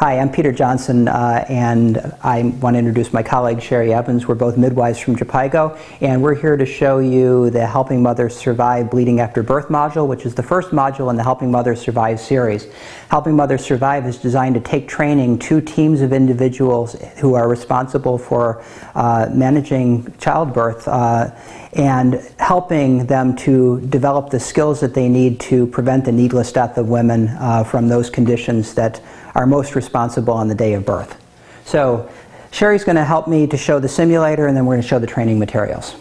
Hi, I'm Peter Johnson, uh, and I want to introduce my colleague Sherry Evans. We're both midwives from Jhpiego, and we're here to show you the Helping Mothers Survive Bleeding After Birth module, which is the first module in the Helping Mothers Survive series. Helping Mothers Survive is designed to take training to teams of individuals who are responsible for uh, managing childbirth uh, and helping them to develop the skills that they need to prevent the needless death of women uh, from those conditions that are most responsible on the day of birth. So Sherry's going to help me to show the simulator and then we're going to show the training materials.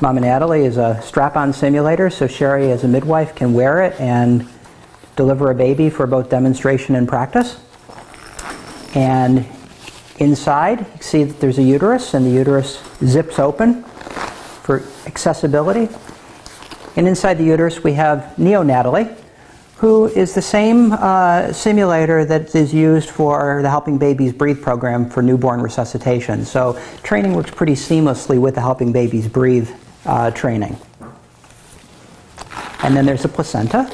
Mama Natalie is a strap-on simulator so Sherry as a midwife can wear it and deliver a baby for both demonstration and practice. And inside you see that there's a uterus and the uterus zips open for accessibility. And inside the uterus we have NeoNatalie who is the same uh, simulator that is used for the Helping Babies Breathe program for newborn resuscitation. So training works pretty seamlessly with the Helping Babies Breathe uh, training. And then there's a placenta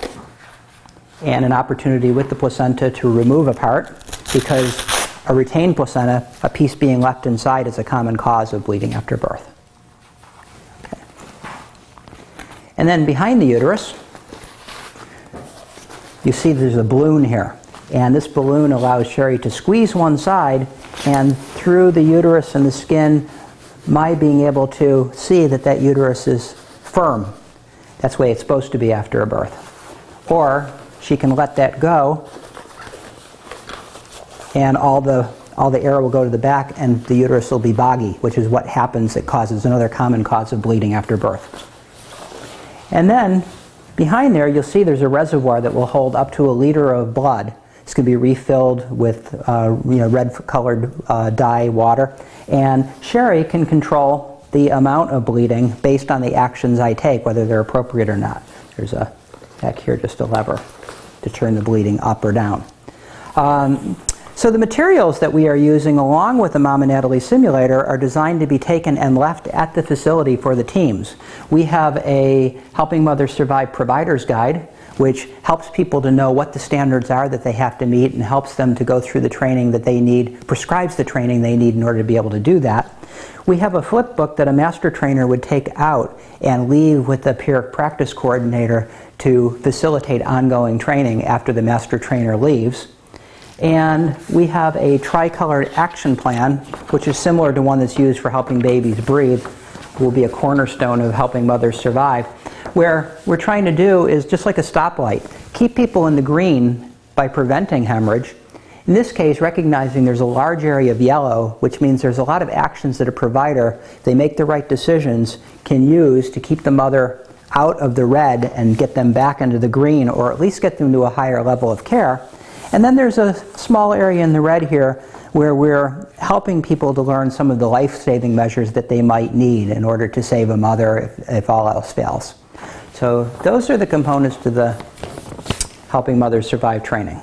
and an opportunity with the placenta to remove a part because a retained placenta, a piece being left inside, is a common cause of bleeding after birth. Okay. And then behind the uterus, you see there's a balloon here. And this balloon allows Sherry to squeeze one side, and through the uterus and the skin, my being able to see that that uterus is firm. That's the way it's supposed to be after a birth. Or she can let that go, and all the all the air will go to the back, and the uterus will be boggy, which is what happens. It causes another common cause of bleeding after birth. And then Behind there, you'll see there's a reservoir that will hold up to a liter of blood. It's going to be refilled with uh, you know, red-colored uh, dye water. And Sherry can control the amount of bleeding based on the actions I take, whether they're appropriate or not. There's a, back here, just a lever to turn the bleeding up or down. Um, so the materials that we are using along with the Mama Natalie simulator are designed to be taken and left at the facility for the teams. We have a Helping Mothers Survive Provider's Guide which helps people to know what the standards are that they have to meet and helps them to go through the training that they need, prescribes the training they need in order to be able to do that. We have a flip book that a master trainer would take out and leave with the peer practice coordinator to facilitate ongoing training after the master trainer leaves. And we have a tricolored action plan, which is similar to one that's used for helping babies breathe, will be a cornerstone of helping mothers survive. Where we're trying to do is just like a stoplight, keep people in the green by preventing hemorrhage. In this case, recognizing there's a large area of yellow, which means there's a lot of actions that a provider, they make the right decisions, can use to keep the mother out of the red and get them back into the green, or at least get them to a higher level of care. And then there's a small area in the red here where we're helping people to learn some of the life-saving measures that they might need in order to save a mother if, if all else fails. So those are the components to the Helping Mothers Survive training.